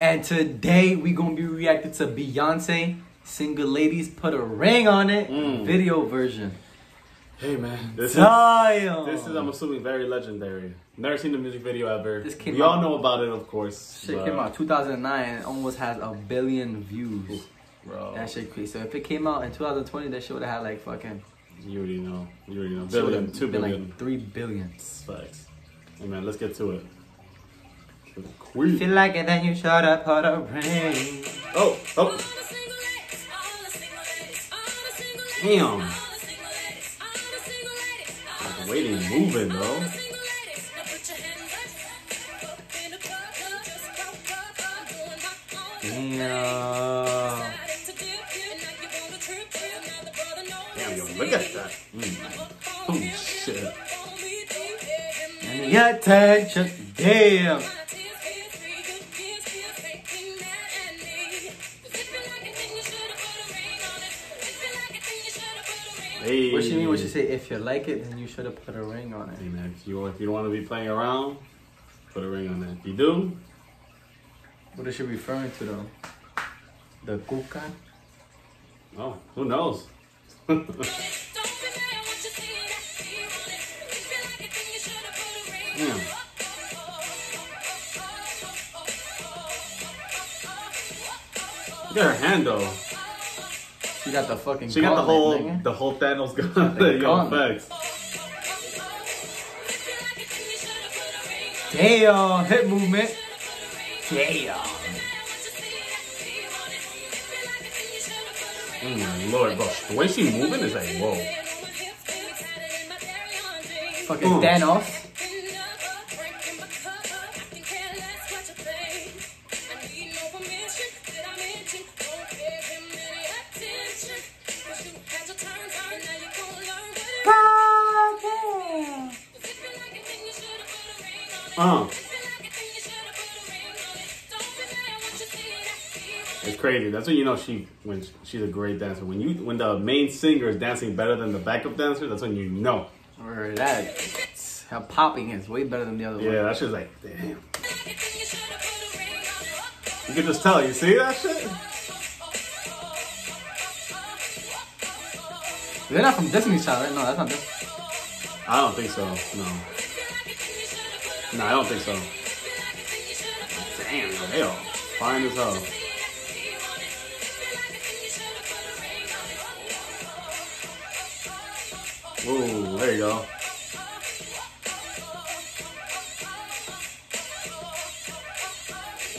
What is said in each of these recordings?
And today we gonna be reacting to Beyonce Single Ladies Put a Ring on It Mm. video version. Hey man, this is this is I'm assuming very legendary. Never seen the music video ever. This came we all know about it, of course. Shit but- came out 2009 almost has a billion views. bro. That shit crazy. So if it came out in 2020, that shit would have had like fucking You already know. You already know. Billion, two been like three billion. Facts. Hey man, let's get to it. The Feel Queen. like it, then you should have put a ring. Oh, oh, damn. Like the way they moving, bro. Damn. Damn, yo, look at that. Mm. Oh shit. And the attention. Damn. Hey. What she mean? What she say? If you like it, then you should have put a ring on it. Hey man, if you if you don't want to be playing around, put a ring on that. If you do, What is she referring to though? The kuka? oh, who knows? Damn. Look at her hand though. She got the fucking. She got the whole nigga. the whole Thanos gun. The Yo, gauntlet. facts. Damn, hip movement. Damn. Oh my lord, bro. The way she moving is like whoa. Fucking Mm. Thanos. Uh, it's crazy. That's when you know she when she's a great dancer. When you when the main singer is dancing better than the backup dancer, that's when you know. Or that. Her popping is way better than the other one. Yeah, one. that's just like damn. You can just tell. You see that shit? They're not from Disney Channel, right? No, that's not Disney. I don't think so. No. No, I don't think so. Damn, they all fine as hell. Ooh, there you go.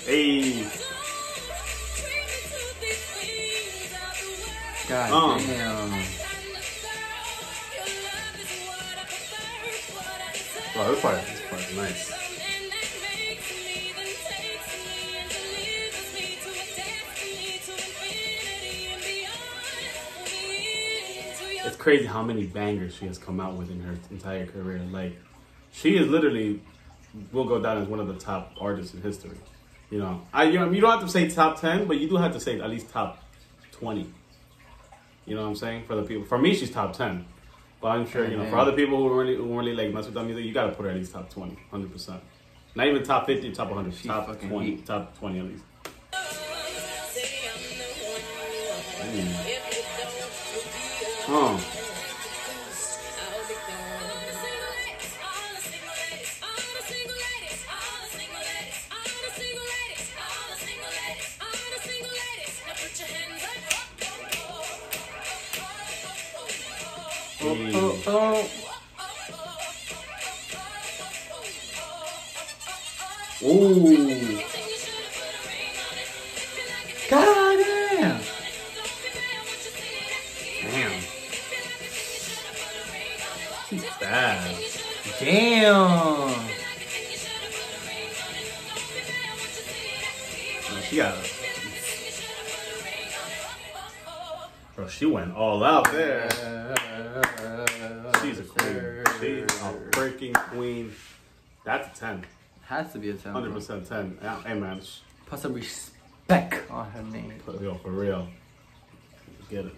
Hey, God Um. damn. wow, this part, It's crazy how many bangers she has come out with in her entire career. Like, she is literally will go down as one of the top artists in history. You know, I you, know, you don't have to say top ten, but you do have to say at least top twenty. You know what I'm saying? For the people, for me, she's top ten. But I'm sure you know for other people who really who really like mess with that music, you gotta put her at least top 20, 100 percent. Not even top fifty, top one hundred, She top twenty, heat. top twenty at least. Oh, Oh, oh, oh. ooh, God damn. damn, she's bad. Damn. She got. Bro, she went all out there. She's a queen. She's a freaking queen. That's a 10. Has to be a 10. 100% 10. Yeah, Hey, man. Put some respect on her name. Yo, for real. Get it.